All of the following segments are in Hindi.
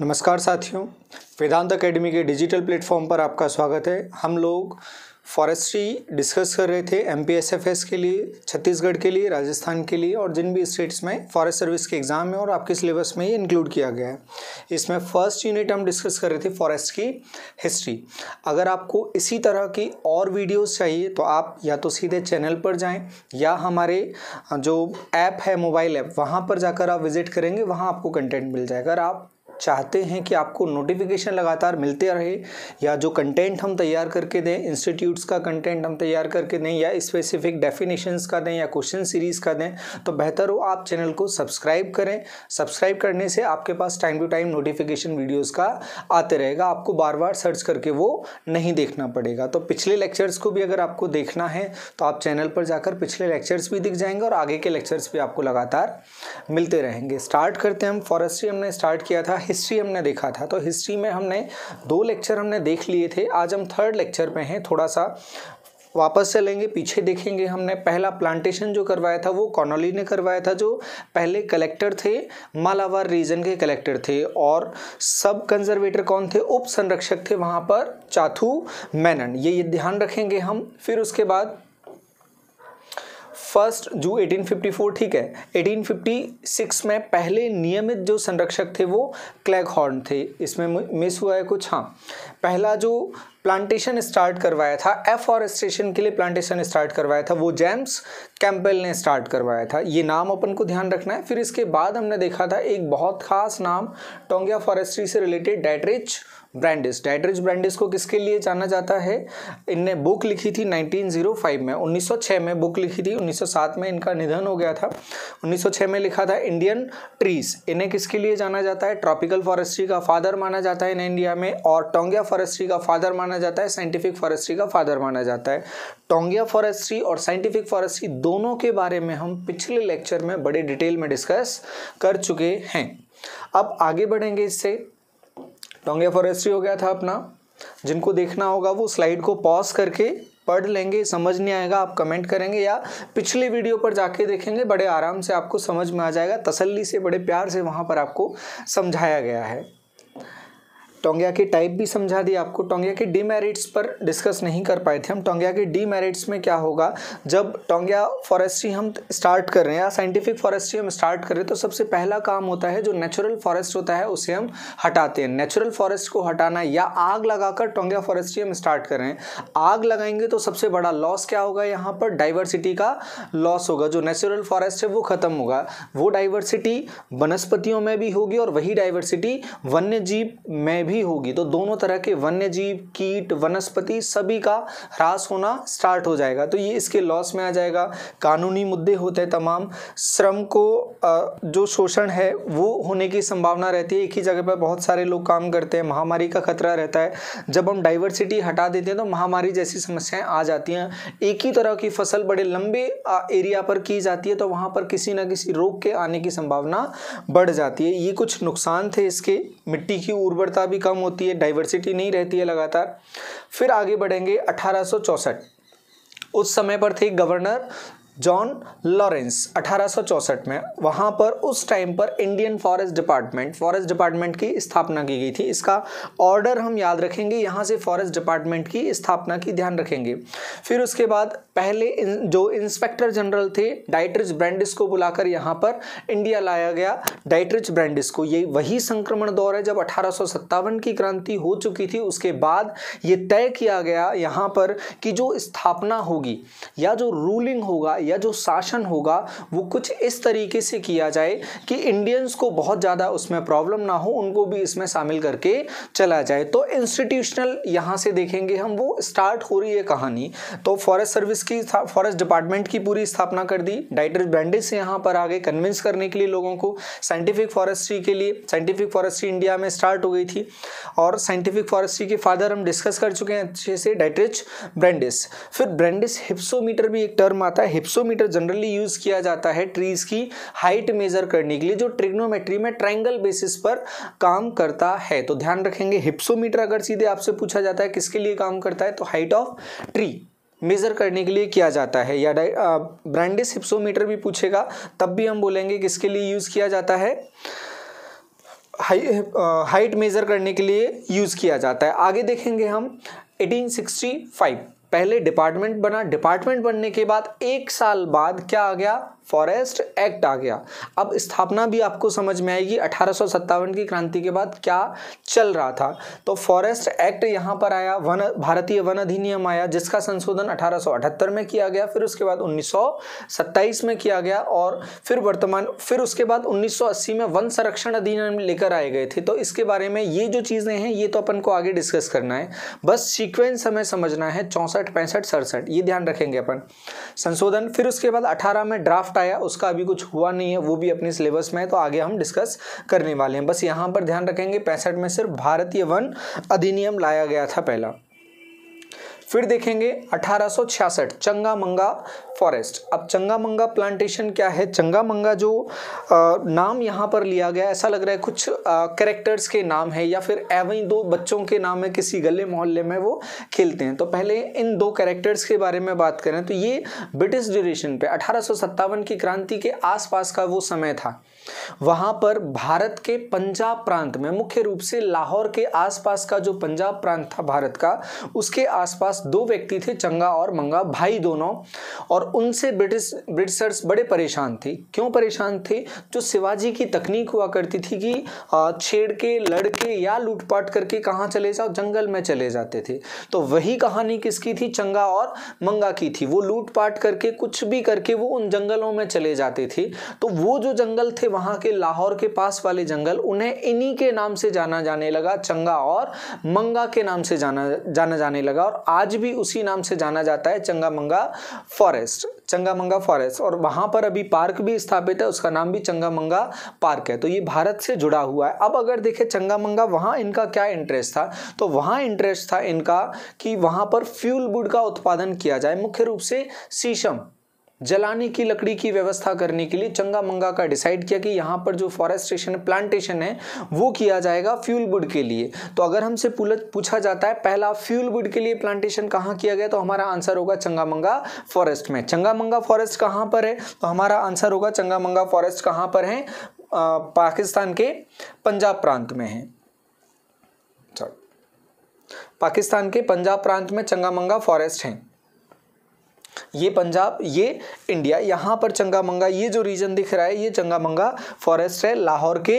नमस्कार साथियों, वेदांत एकेडमी के डिजिटल प्लेटफॉर्म पर आपका स्वागत है। हम लोग फॉरेस्ट्री डिस्कस कर रहे थे एमपीएसएफएस के लिए, छत्तीसगढ़ के लिए, राजस्थान के लिए और जिन भी स्टेट्स में फॉरेस्ट सर्विस के एग्ज़ाम है और आपके सिलेबस में ये इंक्लूड किया गया है। इसमें फ़र्स्ट यूनिट हम डिस्कस कर रहे थे फॉरेस्ट की हिस्ट्री अगर आपको इसी तरह की और वीडियोस चाहिए तो आप या तो सीधे चैनल पर जाएँ या हमारे, जो ऐप है मोबाइल ऐप वहाँ पर जाकर आप विज़िट करेंगे, वहाँ आपको कंटेंट मिल जाएगा। अगर आप चाहते हैं कि आपको नोटिफिकेशन लगातार मिलते रहे, या जो कंटेंट हम तैयार करके दें इंस्टीट्यूट्स का कंटेंट हम तैयार करके दें, या स्पेसिफिक डेफिनेशंस का दें, या क्वेश्चन सीरीज़ का दें तो बेहतर हो आप चैनल को सब्सक्राइब करें। सब्सक्राइब करने से आपके पास time to time notification videos का आते रहेगा। आपको बार बार सर्च करके वो नहीं देखना पड़ेगा। तो पिछले लेक्चर्स को भी अगर आपको देखना है तो आप चैनल पर जाकर पिछले लेक्चर्स भी दिख जाएँगे, और आगे के लेक्चर्स भी आपको लगातार मिलते रहेंगे। स्टार्ट करते हैं हम। फॉरेस्ट्री हमने स्टार्ट किया था हिस्ट्री हमने देखा था। तो हिस्ट्री में हमने दो लेक्चर हमने देख लिए थे। आज हम थर्ड लेक्चर पे हैं। थोड़ा सा वापस चलेंगे, पीछे देखेंगे हमने। पहला प्लांटेशन जो करवाया था, वो कॉनोली ने करवाया था, जो पहले कलेक्टर थे मालावार रीजन के कलेक्टर थे। और सब कंजर्वेटर कौन थे? उप संरक्षक थे वहाँ पर चाथू मैनन। ये ये ध्यान रखेंगे हम। फिर उसके बाद फ़र्स्ट जो 1854 ठीक है 1856 में पहले नियमित जो संरक्षक थे वो क्लैग हॉर्न थे। इसमें मिस हुआ है कुछ हाँ। पहला जो प्लांटेशन स्टार्ट करवाया था एफॉरेस्टेशन के लिए प्लांटेशन स्टार्ट करवाया था, वो जेम्स कैंपबेल ने स्टार्ट करवाया था। ये नाम अपन को ध्यान रखना है। फिर इसके बाद हमने देखा था एक बहुत खास नाम टोंगिया फॉरेस्ट्री से related Dietrich Brandis Dietrich Brandis को किसके लिए जाना जाता है? इनने बुक लिखी थी 1905 में 1906 में बुक लिखी थी 1907 में इनका निधन हो गया था। 1906 में लिखा था इंडियन ट्रीज, इन्हें किसके लिए जाना जाता है? ट्रॉपिकल फॉरेस्ट्री का फादर माना जाता है इन इंडिया में, और टोंगिया फॉरेस्ट्री का फादर माना जाता है, साइंटिफिक फॉरेस्ट्री का फादर माना जाता है। टोंगिया फॉरेस्ट्री और साइंटिफिक फॉरेस्ट्री दोनों के बारे में हम पिछले लेक्चर में बड़े डिटेल में डिस्कस कर चुके हैं। अब आगे बढ़ेंगे इससे। टोंगे फॉरेस्ट्री हो गया था अपना। जिनको देखना होगा वो स्लाइड को पॉज करके पढ़ लेंगे, समझ नहीं आएगा, आप कमेंट करेंगे या पिछले वीडियो पर जाके देखेंगे, बड़े आराम से आपको समझ में आ जाएगा। तसल्ली से, बड़े प्यार से वहाँ पर आपको समझाया गया है। टोंगिया की टाइप भी समझा दी आपको। टोंगिया की डीमेरिट्स पर डिस्कस नहीं कर पाए थे हम। टोंगिया की डीमेरिट्स में क्या होगा? जब टोंगिया फॉरेस्ट्री हम स्टार्ट कर रहे हैं, या साइंटिफिक फॉरेस्ट्री हम स्टार्ट कर रहे हैं तो सबसे पहला काम होता है, जो नेचुरल फॉरेस्ट होता है, उसे हम हटाते हैं। नेचुरल फॉरेस्ट को हटाना या आग लगाकर टोंगिया फॉरेस्ट्री हम स्टार्ट कर रहे हैं। आग लगाएँगे तो सबसे बड़ा लॉस क्या होगा? यहाँ पर डाइवर्सिटी का लॉस होगा। जो नेचुरल फॉरेस्ट है, वो खत्म होगा। वो डाइवर्सिटी वनस्पतियों में भी होगी और वही डाइवर्सिटी वन्य जीव में भी भी होगी। तो दोनों तरह के वन्य जीव, कीट, वनस्पति सभी का ह्रास होना स्टार्ट हो जाएगा। तो ये इसके लॉस में आ जाएगा। कानूनी मुद्दे होते हैं तमाम। श्रम को जो शोषण है, वो होने की संभावना रहती है। एक ही जगह पर बहुत सारे लोग काम करते हैं। महामारी का खतरा रहता है। जब हम डाइवर्सिटी हटा देते हैं तो महामारी जैसी समस्याएँ आ जाती हैं। एक ही तरह की फ़सल बड़े लंबे एरिया पर की जाती है तो वहाँ पर किसी न किसी रोग के आने की संभावना बढ़ जाती है। ये कुछ नुकसान थे इसके। मिट्टी की उर्वरता भी कम होती है डाइवर्सिटी नहीं रहती है लगातार। फिर आगे बढ़ेंगे अठारह उस समय पर थे गवर्नर जॉन लॉरेंस अठारह सौ चौंसठ में वहाँ पर उस टाइम पर Indian forest department forest department की स्थापना की गई थी। इसका ऑर्डर हम याद रखेंगे यहाँ से फॉरेस्ट डिपार्टमेंट की स्थापना की ध्यान रखेंगे। फिर उसके बाद पहले इन, जो इंस्पेक्टर जनरल थे डाइट्रिच ब्रांडिस को बुलाकर यहाँ पर इंडिया लाया गया। डाइट्रिच ब्रांडिस को ये वही संक्रमण दौर है जब अठारह की क्रांति हो चुकी थी। उसके बाद ये तय किया गया यहाँ पर कि जो स्थापना होगी या जो रूलिंग होगा या जो शासन होगा, वो कुछ इस तरीके से किया जाए कि इंडियंस को बहुत ज़्यादा उसमें प्रॉब्लम ना हो, उनको भी इसमें शामिल करके चला जाए। तो इंस्टीट्यूशनल यहाँ से देखेंगे हम, वो स्टार्ट हो रही है कहानी। तो फॉरेस्ट सर्विस की फॉरेस्ट डिपार्टमेंट की पूरी स्थापना कर दी। डाइटर ब्रांडेज से यहाँ पर आगे कन्विंस करने के लिए लोगों को साइंटिफिक फॉरेस्ट्री के लिए साइंटिफिक फॉरेस्ट्री इंडिया में स्टार्ट हो गई थी। और साइंटिफिक फॉरेस्ट्री के फादर हम डिस्कस कर चुके हैं अच्छे से डाइट्रिच ब्रांडिस फिर ब्रांडिस हिप्सोमीटर भी एक टर्म आता है हिप्सोमीटर जनरली यूज़ किया जाता है ट्रीज की हाइट मेजर करने के लिए, जो ट्रिग्नोमेट्री में ट्रायंगल बेसिस पर काम करता है। तो ध्यान रखेंगे हिप्सोमीटर अगर सीधे आपसे पूछा जाता है, किसके लिए काम करता है तो हाइट ऑफ़ ट्री मेज़र करने के लिए किया जाता है। या ब्रांडिस हिप्सोमीटर भी पूछेगा, तब भी हम बोलेंगे किसके लिए यूज़ किया जाता है। हाइट मेज़र करने के लिए यूज़ किया जाता है। आगे देखेंगे हम 1865 पहले डिपार्टमेंट बना। डिपार्टमेंट बनने के बाद एक साल बाद क्या आ गया? फॉरेस्ट एक्ट आ गया। अब स्थापना भी आपको समझ में आएगी, अठारह सौ सत्तावन की क्रांति के बाद क्या चल रहा था। तो फॉरेस्ट एक्ट यहाँ पर आया, वन, भारतीय वन अधिनियम आया, जिसका संशोधन 1878 में किया गया, फिर उसके बाद 1927 में किया गया, और फिर वर्तमान, फिर उसके बाद 1980 में वन संरक्षण अधिनियम लेकर आए गए थे। तो इसके बारे में ये जो चीज़ें हैं, ये तो अपन को आगे डिस्कस करना है। बस सीक्वेंस हमें समझना है, चौंसठ, पैंसठ, सड़सठ, ये ध्यान रखेंगे अपन। संशोधन, फिर उसके बाद अठारह में ड्राफ्ट ड्राफ्ट आया, उसका अभी कुछ हुआ नहीं है, वो भी अपने सिलेबस में है तो आगे हम डिस्कस करने वाले हैं। बस यहाँ पर ध्यान रखेंगे, पैंसठ में सिर्फ़ भारतीय वन अधिनियम लाया गया था पहला। फिर देखेंगे अठारह चंगा मंगा फॉरेस्ट। अब चंगा मंगा प्लांटेशन क्या है? चंगा मंगा जो आ, नाम यहाँ पर लिया गया ऐसा लग रहा है कुछ कैरेक्टर्स के नाम है या फिर एवं दो बच्चों के नाम है किसी गले मोहल्ले में वो खेलते हैं। तो पहले इन दो कैरेक्टर्स के बारे में बात करें तो ये ब्रिटिश ड्यूरेशन पे अठारह सौ सत्तावन की क्रांति के आसपास का वो समय था। वहाँ पर भारत के पंजाब प्रांत में, मुख्य रूप से लाहौर के आसपास का जो पंजाब प्रांत था भारत का, उसके आसपास दो व्यक्ति थे, चंगा और मंगा, भाई दोनों। और उनसे ब्रिटिश, ब्रिटिशर्स बड़े परेशान थे। क्यों परेशान थे? जो शिवाजी की तकनीक हुआ करती थी कि छेड़ के लड़के या लूटपाट करके कहाँ चले जाओ? जंगल में चले जाते थे। तो वही कहानी किसकी थी? चंगा और मंगा की थी। वो लूटपाट करके, कुछ भी करके वो उन जंगलों में चले जाते थे। तो वो जो जंगल थे वहाँ के लाहौर के पास वाले जंगल, उन्हें इन्हीं के नाम से जाना जाने लगा, चंगा और मंगा के नाम से जाना जाना जाने लगा और आज भी उसी नाम से जाना जाता है चंगा मंगा फॉरेस्ट, चंगा मंगा फॉरेस्ट और वहाँ पर अभी पार्क भी स्थापित है, उसका नाम भी चंगा मंगा पार्क है। तो ये भारत से जुड़ा हुआ है। अब अगर देखें चंगा मंगा, वहाँ इनका क्या इंटरेस्ट था? तो वहाँ इंटरेस्ट था इनका कि वहाँ पर फ्यूल वुड का उत्पादन किया जाए, मुख्य रूप से शीशम। जलाने की लकड़ी की व्यवस्था करने के लिए चंगा मंगा का डिसाइड किया कि यहाँ पर जो फॉरेस्टेशन प्लांटेशन है, वो किया जाएगा फ्यूल वुड के लिए। तो अगर हमसे पूछा जाता है, पहला फ्यूल वुड के लिए प्लांटेशन कहाँ किया गया तो हमारा आंसर होगा चंगामंगा फॉरेस्ट में। चंगामंगा फॉरेस्ट कहाँ पर है? तो हमारा आंसर होगा चंगामंगा फॉरेस्ट कहाँ पर है? पाकिस्तान के पंजाब प्रांत में है। पाकिस्तान के पंजाब प्रांत में चंगामंगा फॉरेस्ट है। ये पंजाब, ये इंडिया, यहाँ पर चंगामंगा, ये जो रीजन दिख रहा है, ये चंगामंगा फॉरेस्ट है लाहौर के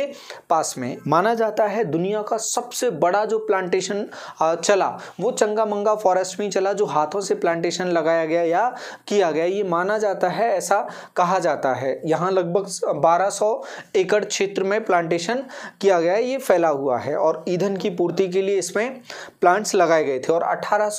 पास में। माना जाता है दुनिया का सबसे बड़ा जो प्लांटेशन चला, वो चंगामंगा फॉरेस्ट में चला, जो हाथों से प्लांटेशन लगाया गया या किया गया, ये माना जाता है, ऐसा कहा जाता है। यहाँ लगभग 1200 एकड़ क्षेत्र में प्लांटेशन किया गया, ये फैला हुआ है और ईंधन की पूर्ति के लिए इसमें प्लांट्स लगाए गए थे और अठारह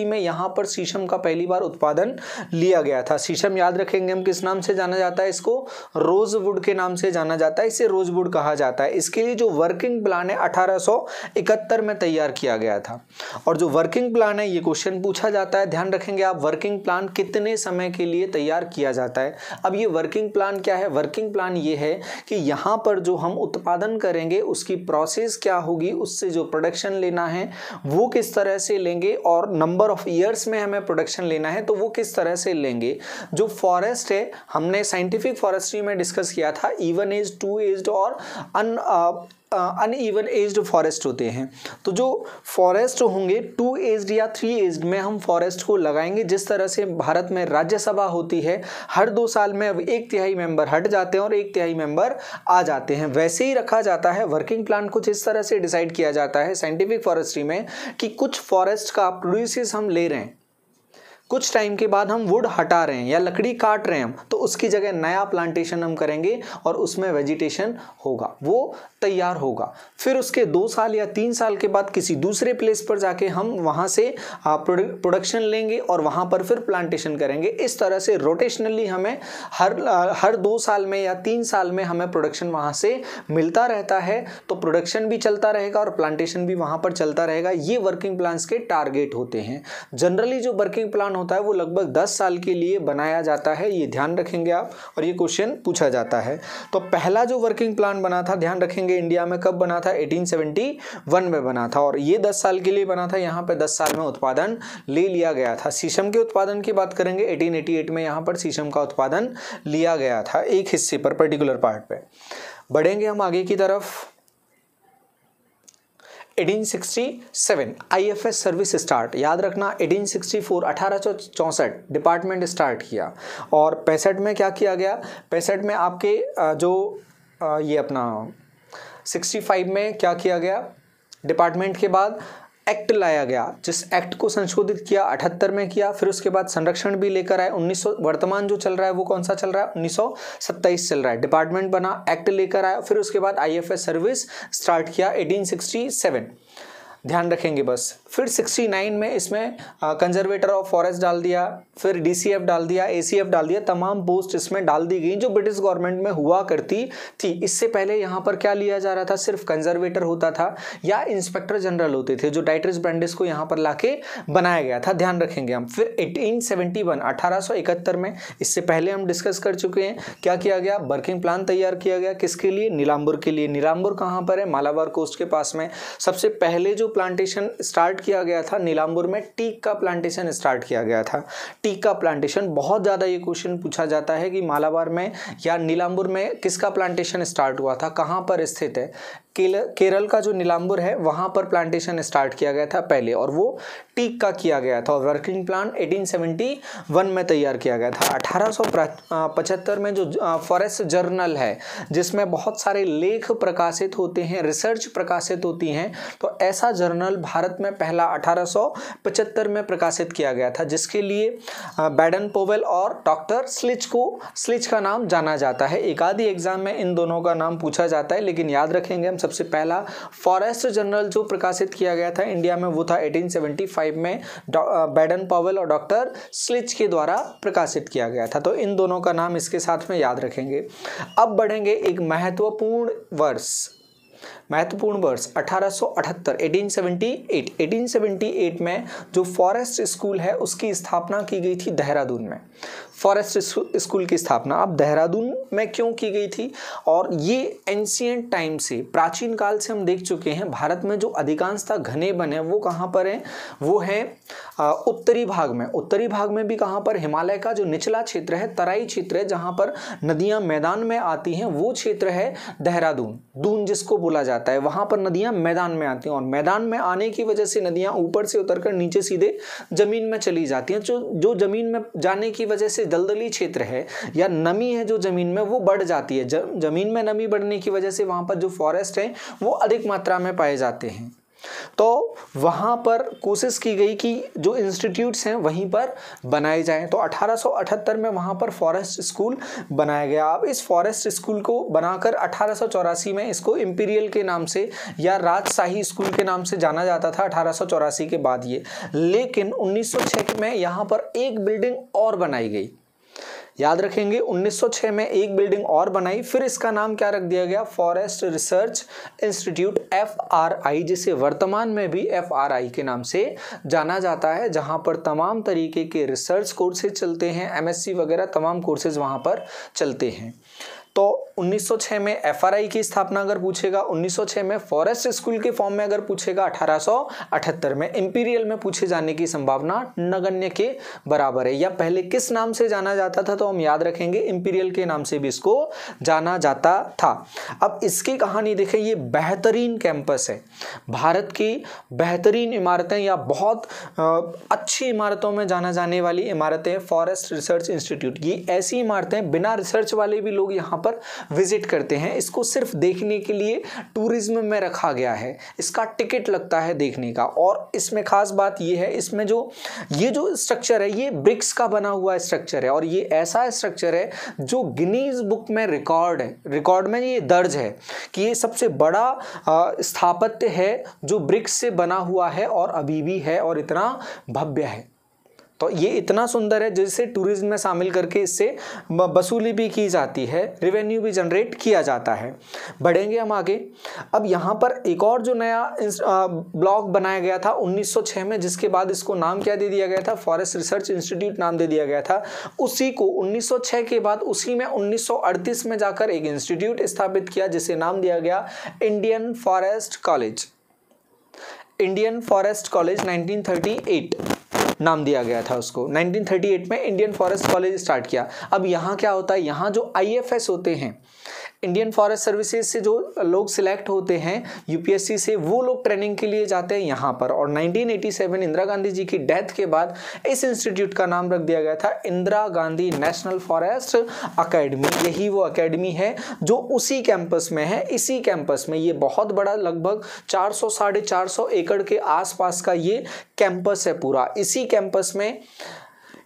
में यहाँ पर शीशम का पहली बार उत्पादन उत्पादन लिया गया था। शीशम, याद रखेंगे हम किस नाम से जाना जाता है इसको? रोजवुड के नाम से जाना जाता है। इसे रोजवुड कहा जाता है। इसके लिए जो वर्किंग प्लान है, अठारह में तैयार किया गया था। और जो वर्किंग प्लान है, ये क्वेश्चन पूछा जाता है। ध्यान रखेंगे आप वर्किंग प्लान कितने समय के लिए तैयार किया जाता है? अब ये वर्किंग प्लान क्या है? वर्किंग प्लान ये है कि यहाँ पर जो हम उत्पादन करेंगे, उसकी प्रोसेस क्या होगी, उससे जो प्रोडक्शन लेना है, वो किस तरह से लेंगे और नंबर ऑफ़ ईयर्स में हमें प्रोडक्शन लेना है तो वो किस तरह से लेंगे? जो फॉरेस्ट है, हमने साइंटिफिक फॉरेस्ट्री में डिस्कस किया था इवन एज टू एज और अन अनइवन एज्ड फॉरेस्ट होते हैं। तो जो फॉरेस्ट होंगे टू एज्ड या थ्री एज्ड में हम फॉरेस्ट को लगाएँगे, जिस तरह से भारत में राज्यसभा होती है, हर दो साल में अब एक तिहाई मेंबर हट जाते हैं और एक तिहाई मेंबर आ जाते हैं। वैसे ही रखा जाता है वर्किंग प्लान कुछ इस तरह से डिसाइड किया जाता है साइंटिफिक फॉरेस्ट्री में कि कुछ फॉरेस्ट का प्रोड्यूसेस हम ले रहे हैं। कुछ टाइम के बाद हम वुड हटा रहे हैं या लकड़ी काट रहे हैं हम तो उसकी जगह नया प्लांटेशन हम करेंगे और उसमें वेजिटेशन होगा, वो तैयार होगा। फिर उसके दो साल या तीन साल के बाद किसी दूसरे प्लेस पर जाके हम वहाँ से प्रोडक्शन लेंगे और वहाँ पर फिर प्लांटेशन करेंगे। इस तरह से रोटेशनली हमें हर हर दो साल में या तीन साल में हमें प्रोडक्शन वहाँ से मिलता रहता है तो प्रोडक्शन भी चलता रहेगा और प्लांटेशन भी वहाँ पर चलता रहेगा। ये वर्किंग प्लान्स के टारगेट होते हैं। जनरली जो वर्किंग प्लान होता है वो लगभग दस साल के लिए बनाया जाता है, ये ध्यान रखेंगे आप और ये क्वेश्चन पूछा जाता है। तो पहला जो वर्किंग प्लान बना था, ध्यान रखेंगे इंडिया में कब बना था? 1871 में बना था और ये 10 साल के लिए बना था, यहाँ पे 10 साल में उत्पादन ले लिया गया था। शीशम के उत्पादन की बात करेंगे 1888 में यहाँ पर शीशम का उत्पादन लिया गया था, एक हिस्से पर पर्टिकुलर पार्ट पे। बढ़ेंगे हम आगे की तरफ़। 1867 आईएफएस सर्विस स्टार्ट याद रखना 1864 1864 डिपार्टमेंट स्टार्ट किया। और पैंसठ में क्या किया गया? पैंसठ में आपके जो ये अपना 65 में क्या किया गया? डिपार्टमेंट के बाद एक्ट लाया गया, जिस एक्ट को संशोधित किया, अठहत्तर में किया, फिर उसके बाद संरक्षण भी लेकर आए। 1900 वर्तमान जो चल रहा है वो कौन सा चल रहा है? 1927 चल रहा है। डिपार्टमेंट बना, एक्ट लेकर आया, फिर उसके बाद आईएफएस सर्विस स्टार्ट किया 1867 ध्यान रखेंगे बस। फिर 69 में इसमें कंजर्वेटर ऑफ़ फॉरेस्ट डाल दिया, फिर डीसीएफ डाल दिया एसीएफ डाल दिया, तमाम पोस्ट इसमें डाल दी गई जो ब्रिटिश गवर्नमेंट में हुआ करती थी। इससे पहले यहाँ पर क्या लिया जा रहा था? सिर्फ़ कंजर्वेटर होता था या इंस्पेक्टर जनरल होते थे, जो डाइट्रिस ब्रांडिस को यहाँ पर लाके बनाया गया था। ध्यान रखेंगे हम, फिर एटीन सेवेंटी में इससे पहले हम डिस्कस कर चुके हैं। क्या किया गया? वर्किंग प्लान तैयार किया गया। किसके लिए? नीलाम्बुर के लिए। नीलाम्बुर कहाँ पर है? मालाबार कोस्ट के पास में। सबसे पहले जो प्लांटेशन स्टार्ट किया गया था नीलाम्बुर में टीक का प्लांटेशन स्टार्ट किया गया था। टीक का प्लांटेशन बहुत ज़्यादा ये क्वेश्चन पूछा जाता है कि मालाबार में या नीलाम्बुर में किसका प्लांटेशन स्टार्ट हुआ था, कहाँ पर स्थित है? केरल का जो नीलाम्बुर है, वहाँ पर प्लांटेशन स्टार्ट किया गया था पहले और वो टीक का किया गया था और वर्किंग प्लान 1871 में तैयार किया गया था। अठारह सौ पचहत्तर में जो फॉरेस्ट जर्नल है, जिसमें बहुत सारे लेख प्रकाशित होते हैं रिसर्च प्रकाशित होती हैं तो ऐसा जर्नल भारत में पहला सौ पचहत्तर में प्रकाशित किया गया था, जिसके लिए बैडन पोवेल और डॉक्टर स्लिच को, स्लिच का नाम जाना जाता है। एक आधी एग्ज़ाम में इन दोनों का नाम पूछा जाता है, लेकिन याद रखेंगे हम सबसे पहला फॉरेस्ट जर्नल जो प्रकाशित किया गया था इंडिया में, वो था 1875 में बैडन पॉवल और डॉक्टर स्लिच के द्वारा प्रकाशित किया गया था। तो इन दोनों का नाम इसके साथ में याद रखेंगे। अब बढ़ेंगे एक महत्वपूर्ण वर्ष। महत्वपूर्ण वर्ष 1878 1878 1878 में जो फॉरेस्ट स्कूल है, उसकी स्थापना की गई थी देहरादून में। फॉरेस्ट स्कूल की स्थापना। अब देहरादून में क्यों की गई थी? और ये एंशियंट टाइम से, प्राचीन काल से हम देख चुके हैं, भारत में जो अधिकांशता घने बने, वो कहाँ पर हैं? वो है उत्तरी भाग में। उत्तरी भाग में भी कहाँ पर? हिमालय का जो निचला क्षेत्र है, तराई क्षेत्र है, जहाँ पर नदियाँ मैदान में आती हैं, वो क्षेत्र है देहरादून। दून जिसको बोला जाता है, वहाँ पर नदियाँ मैदान में आती हैं, और मैदान में आने की वजह से नदियाँ ऊपर से उतरकर नीचे सीधे ज़मीन में चली जाती हैं। जो जो ज़मीन में जाने की वजह से दलदली क्षेत्र है या नमी है जो ज़मीन में, वो बढ़ जाती है। ज़मीन में नमी बढ़ने की वजह से वहाँ पर जो फॉरेस्ट है, वो अधिक मात्रा में पाए जाते हैं। तो वहाँ पर कोशिश की गई कि जो इंस्टीट्यूट्स हैं, वहीं पर बनाए जाएँ। तो 1878 में वहाँ पर फॉरेस्ट स्कूल बनाया गया। अब इस फॉरेस्ट स्कूल को बनाकर अठारह सौ चौरासी में इसको इम्पीरियल के नाम से या राजशाही स्कूल के नाम से जाना जाता था, अठारह सौ चौरासी के बाद ये। लेकिन 1906 में यहाँ पर एक बिल्डिंग और बनाई गई। याद रखेंगे 1906 में एक बिल्डिंग और बनाई, फिर इसका नाम क्या रख दिया गया? Forest research institute, F R I, जिसे वर्तमान में भी एफ़ आर आई के नाम से जाना जाता है, जहाँ पर तमाम तरीके के रिसर्च कोर्सेज चलते हैं एमएससी वगैरह तमाम कोर्सेज वहाँ पर चलते हैं। तो 1906 में एफआरआई की स्थापना अगर पूछेगा 1906 में फॉरेस्ट स्कूल के फॉर्म में अगर पूछेगा 1878 में, इंपीरियल में पूछे जाने की संभावना नगण्य के बराबर है। या पहले किस नाम से जाना जाता था तो हम याद रखेंगे, इंपीरियल के नाम से भी इसको जाना जाता था। अब इसकी कहानी देखें, ये बेहतरीन कैंपस है। भारत की बेहतरीन इमारतें या बहुत अच्छी इमारतों में जाना जाने वाली इमारतें, फॉरेस्ट रिसर्च इंस्टीट्यूट, ये ऐसी इमारतें, बिना रिसर्च वाले भी लोग यहाँ पर विज़िट करते हैं। इसको सिर्फ़ देखने के लिए टूरिज़्म में रखा गया है। इसका टिकट लगता है देखने का। और इसमें खास बात यह है, इसमें जो, ये जो स्ट्रक्चर है, ये ब्रिक्स का बना हुआ स्ट्रक्चर है। और ये ऐसा स्ट्रक्चर है जो गिनीज बुक में रिकॉर्ड है। रिकॉर्ड में ये दर्ज है कि ये सबसे बड़ा स्थापत्य है जो ब्रिक्स से बना हुआ है और अभी भी है और इतना भव्य है। तो ये इतना सुंदर है जिसे टूरिज़्म में शामिल करके इससे वसूली भी की जाती है रिवेन्यू भी जनरेट किया जाता है। बढ़ेंगे हम आगे। अब यहाँ पर एक और जो नया ब्लॉक बनाया गया था 1906 में, जिसके बाद इसको नाम क्या दे दिया गया था? फॉरेस्ट रिसर्च इंस्टीट्यूट नाम दे दिया गया था। उसी को 1906 के बाद उसी में 1938 में जाकर एक इंस्टीट्यूट स्थापित किया, जिसे नाम दिया गया Indian forest college Indian forest college 1938 नाम दिया गया था उसको। 1938 में इंडियन फॉरेस्ट कॉलेज स्टार्ट किया। अब यहाँ क्या होता है? यहाँ जो आईएफएस होते हैं इंडियन फॉरेस्ट सर्विसेज़ से जो लोग सिलेक्ट होते हैं यूपीएससी से वो लोग ट्रेनिंग के लिए जाते हैं यहाँ पर। और 1987 इंदिरा गांधी जी की डेथ के बाद इस इंस्टीट्यूट का नाम रख दिया गया था, Indira Gandhi national forest academy यही वो अकेडमी है जो उसी कैंपस में है। इसी कैंपस में ये बहुत बड़ा, लगभग चार सौ, साढ़े चार एकड़ के आसपास का ये कैंपस है पूरा। इसी कैंपस में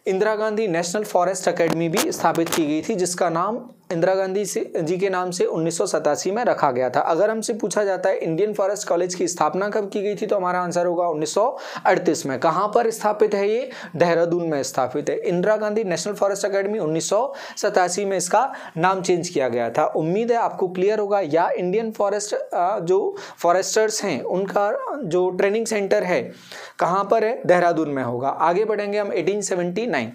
Indira Gandhi national forest academy भी स्थापित की गई थी, जिसका नाम इंदिरा गांधी से, जी के नाम से उन्नीस सौ सतासी में रखा गया था। अगर हमसे पूछा जाता है, इंडियन फॉरेस्ट कॉलेज की स्थापना कब की गई थी तो हमारा आंसर होगा उन्नीस सौ अड़तीस में। कहाँ पर स्थापित है ये? देहरादून में स्थापित है। Indira Gandhi national forest academy उन्नीस सौ सतासी में इसका नाम चेंज किया गया था। उम्मीद है आपको क्लियर होगा, या इंडियन फॉरेस्ट जो फॉरेस्टर्स हैं, उनका, जो ट्रेनिंग सेंटर है, कहाँ पर है? देहरादून में होगा। आगे बढ़ेंगे हम 1879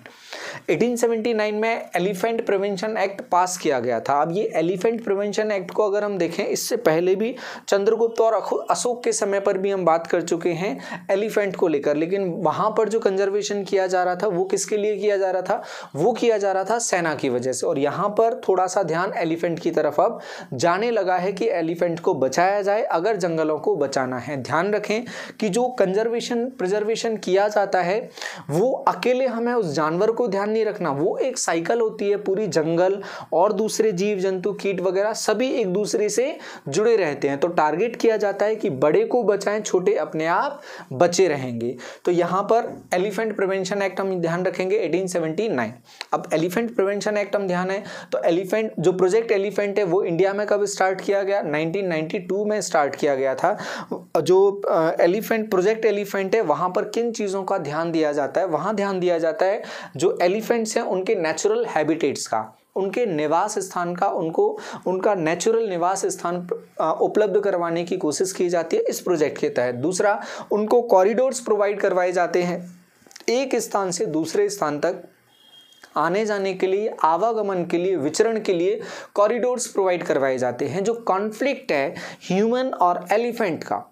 1879 में एलिफेंट प्रिवेंशन एक्ट पास किया गया था। अब ये एलिफेंट प्रिवेंशन एक्ट को अगर हम देखें, इससे पहले भी चंद्रगुप्त और अशोक के समय पर भी हम बात कर चुके हैं एलिफेंट को लेकर। लेकिन वहाँ पर जो कंजर्वेशन किया जा रहा था, वो किसके लिए किया जा रहा था? वो किया जा रहा था सेना की वजह से। और यहाँ पर थोड़ा सा ध्यान एलिफेंट की तरफ़। अब जाने लगा है कि एलिफेंट को बचाया जाए, अगर जंगलों को बचाना है। ध्यान रखें कि जो कंजर्वेशन प्रिजर्वेशन किया जाता है, वो अकेले हमें उस जानवर को ध्यान नहीं रखना। वो एक साइकिल होती है पूरी जंगल और दूसरे जीव जंतु कीट वगैरह, सभी एक दूसरे से जुड़े रहते हैं। तो टारगेट किया जाता है कि बड़े को बचाएँ, छोटे अपने आप बचे रहेंगे। तो यहाँ पर एलिफेंट प्रिवेंशन एक्ट हम ध्यान रखेंगे 1879 अब एलिफेंट प्रिवेंशन एक्ट हम ध्यान है तो एलिफेंट जो प्रोजेक्ट एलिफेंट है, वो इंडिया में कब स्टार्ट किया गया? 1992 में स्टार्ट किया गया था। जो एलिफेंट प्रोजेक्ट एलिफेंट है, वहाँ पर किन चीज़ों का ध्यान दिया जाता है? वहाँ ध्यान दिया जाता है, जो एलिफेंट्स हैं उनके नेचुरल हैबिटेट्स का, उनके निवास स्थान का, उनको, उनका नेचुरल निवास स्थान उपलब्ध करवाने की कोशिश की जाती है इस प्रोजेक्ट के तहत। दूसरा, उनको कॉरिडोर्स प्रोवाइड करवाए जाते हैं। एक स्थान से दूसरे स्थान तक आने जाने के लिए, आवागमन के लिए, विचरण के लिए कॉरिडोर्स प्रोवाइड करवाए जाते हैं, जो कॉन्फ्लिक्ट है ह्यूमन और एलिफेंट का।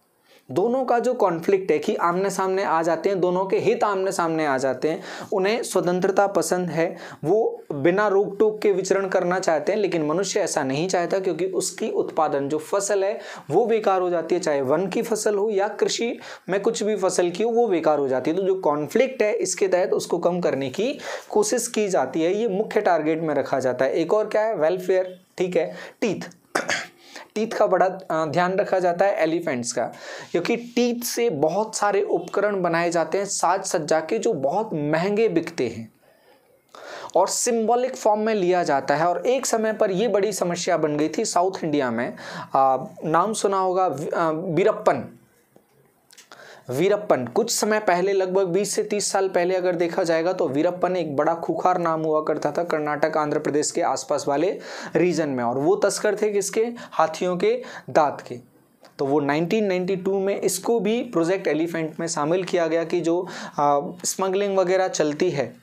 दोनों का जो कॉन्फ्लिक्ट है कि आमने सामने आ जाते हैं, दोनों के हित आमने सामने आ जाते हैं, उन्हें स्वतंत्रता पसंद है, वो बिना रोक टोक के विचरण करना चाहते हैं, लेकिन मनुष्य ऐसा नहीं चाहता क्योंकि उसकी उत्पादन, जो फ़सल है, वो बेकार हो जाती है, चाहे वन की फ़सल हो या कृषि में कुछ भी फ़सल की हो, वो बेकार हो जाती है। तो जो कॉन्फ्लिक्ट है, इसके तहत उसको कम करने की कोशिश की जाती है। ये मुख्य टारगेट में रखा जाता है। एक और क्या है? वेलफेयर ठीक है? टीथ टीथ का बड़ा ध्यान रखा जाता है एलिफेंट्स का क्योंकि टीथ से बहुत सारे उपकरण बनाए जाते हैं साज सज्जा के जो बहुत महँगे बिकते हैं और सिंबॉलिक फॉर्म में लिया जाता है। और एक समय पर यह बड़ी समस्या बन गई थी साउथ इंडिया में। आ, नाम सुना होगा वीरप्पन। वीरप्पन। कुछ समय पहले, लगभग 20 से 30 साल पहले अगर देखा जाएगा तो वीरप्पन एक बड़ा खुखार नाम हुआ करता था कर्नाटक, आंध्र प्रदेश के आसपास वाले रीजन में। और वो तस्कर थे किसके? हाथियों के दांत के। तो वो 1992 में इसको भी प्रोजेक्ट एलिफेंट में शामिल किया गया कि जो स्मगलिंग वगैरह चलती है।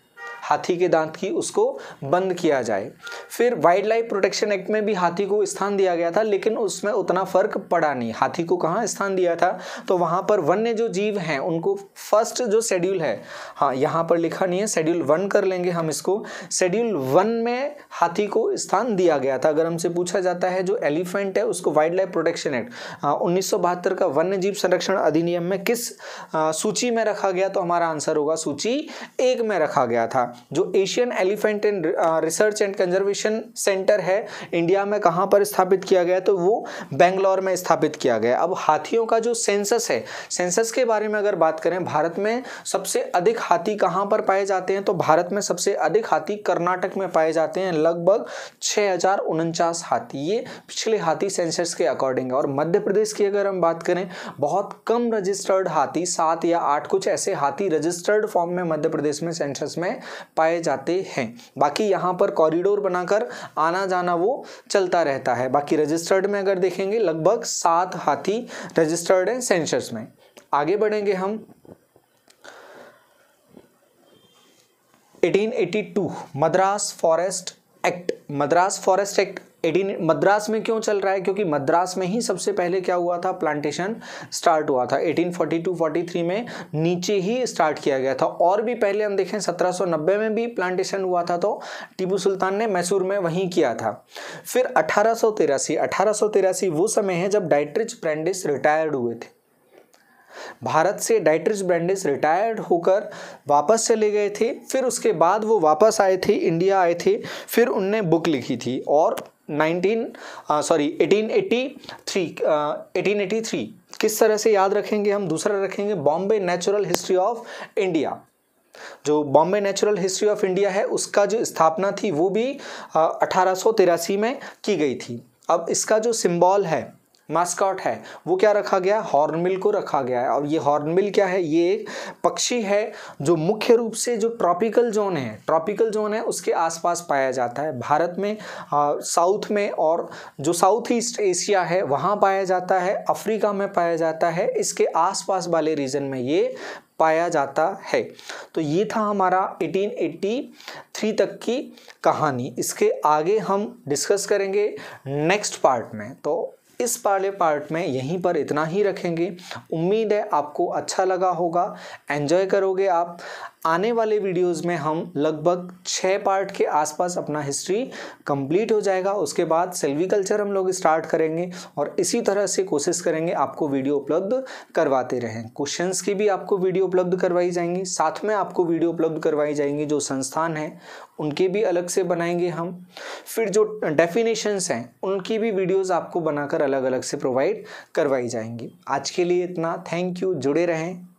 हाथी के दांत की उसको बंद किया जाए। फिर वाइल्ड लाइफ प्रोटेक्शन एक्ट में भी हाथी को स्थान दिया गया था, लेकिन उसमें उतना फ़र्क पड़ा नहीं। हाथी को कहाँ स्थान दिया था? तो वहाँ पर वन्य जो जीव हैं, उनको फ़र्स्ट जो शेड्यूल है हाँ यहाँ पर लिखा नहीं है शेड्यूल वन कर लेंगे हम इसको। शेड्यूल वन में हाथी को स्थान दिया गया था। अगर हमसे पूछा जाता है जो एलिफेंट है, उसको वाइल्ड लाइफ प्रोटेक्शन एक्ट उन्नीस सौ बहत्तर का वन्य जीव संरक्षण अधिनियम में किस सूची में रखा गया? तो हमारा आंसर होगा, सूची एक में रखा गया था। जो Asian elephant and research and conservation centre है इंडिया में कहाँ पर स्थापित किया गया तो वो बेंगलोर में स्थापित किया गया अब हाथियों का जो सेंसस है सेंसस के बारे में अगर बात करें, भारत में सबसे अधिक हाथी कहाँ पर पाए जाते हैं तो भारत में सबसे अधिक हाथी कर्नाटक में पाए जाते हैं, लगभग छः हाथी। ये पिछले हाथी सेंसस के अकॉर्डिंग और मध्य प्रदेश की अगर हम बात करें, बहुत कम रजिस्टर्ड हाथी, सात या आठ कुछ ऐसे हाथी रजिस्टर्ड फॉर्म में मध्य प्रदेश में सेंसस में पाए जाते हैं। बाकी यहाँ पर कॉरिडोर बनाकर आना जाना वो चलता रहता है। बाकी रजिस्टर्ड में अगर देखेंगे, लगभग सात हाथी रजिस्टर्ड हैं सेंसर्स में। आगे बढ़ेंगे हम। 1882 Madras forest act. Madras forest act eighteen Madras में क्यों चल रहा है? क्योंकि मद्रास में ही सबसे पहले क्या हुआ था? प्लांटेशन स्टार्ट हुआ था। 1842-43 में नीचे ही स्टार्ट किया गया था। और भी पहले हम देखें 1790 में भी प्लांटेशन हुआ था तो टीपू सुल्तान ने मैसूर में वहीं किया था। फिर अठारह सौ वो समय है जब डाइट्रिच ब्रैंडिस रिटायर्ड हुए थे। भारत से डाइट्रिस ब्रैंडिस रिटायर्ड होकर वापस चले गए थे। फिर उसके बाद वो वापस आए थे इंडिया आए थे। फिर उनने बुक लिखी थी और 19 सॉरी 1883 1883 किस तरह से याद रखेंगे हम? दूसरा रखेंगे Bombay natural history of India. जो Bombay natural history of India है, उसका जो स्थापना थी, वो भी अठारह सौ तिरासी में की गई थी। अब इसका जो सिंबल है मास्कॉट है। वो क्या रखा गया? हॉर्नबिल को रखा गया है। और ये हॉर्नबिल क्या है? ये एक पक्षी है जो मुख्य रूप से जो ट्रॉपिकल जोन है, ट्रॉपिकल जोन है, उसके आसपास पाया जाता है। भारत में साउथ में और जो साउथ ईस्ट एशिया है, वहाँ पाया जाता है। अफ्रीका में पाया जाता है। इसके आसपास वाले रीजन में ये पाया जाता है। तो ये था हमारा 1883 तक की कहानी। इसके आगे हम डिस्कस करेंगे नेक्स्ट पार्ट में। तो इस वाले पार्ट में यहीं पर इतना ही रखेंगे। उम्मीद है आपको अच्छा लगा होगा। एंजॉय करोगे आप। आने वाले वीडियोस में हम लगभग छः पार्ट के आसपास अपना हिस्ट्री कंप्लीट हो जाएगा। उसके बाद सेल्वी कल्चर हम लोग स्टार्ट करेंगे और इसी तरह से कोशिश करेंगे आपको वीडियो उपलब्ध करवाते रहें। क्वेश्चंस की भी आपको वीडियो उपलब्ध करवाई जाएँगी। साथ में आपको वीडियो उपलब्ध करवाई जाएँगी जो संस्थान हैं, उनके भी अलग से बनाएँगे हम। फिर जो डेफिनेशंस हैं, उनकी भी वीडियोस आपको बनाकर अलग अलग से प्रोवाइड करवाई जाएँगी। आज के लिए इतना। थैंक यू जुड़े रहें।